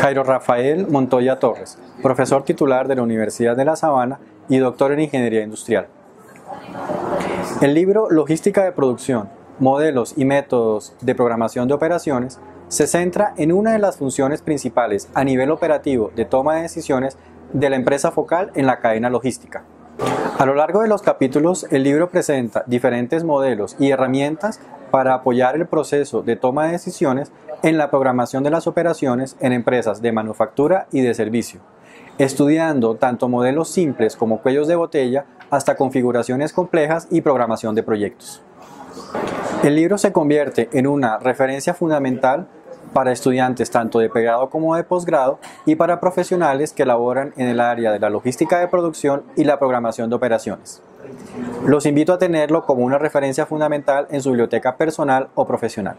Jairo Rafael Montoya Torres, profesor titular de la Universidad de La Sabana y doctor en Ingeniería Industrial. El libro Logística de Producción, Modelos y Métodos de Programación de Operaciones se centra en una de las funciones principales a nivel operativo de toma de decisiones de la empresa focal en la cadena logística. A lo largo de los capítulos, el libro presenta diferentes modelos y herramientas para apoyar el proceso de toma de decisiones en la programación de las operaciones en empresas de manufactura y de servicio, estudiando tanto modelos simples como cuellos de botella hasta configuraciones complejas y programación de proyectos. El libro se convierte en una referencia fundamental para estudiantes tanto de pregrado como de posgrado y para profesionales que laboran en el área de la logística de producción y la programación de operaciones. Los invito a tenerlo como una referencia fundamental en su biblioteca personal o profesional.